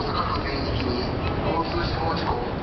大阪府全域に交通死亡事故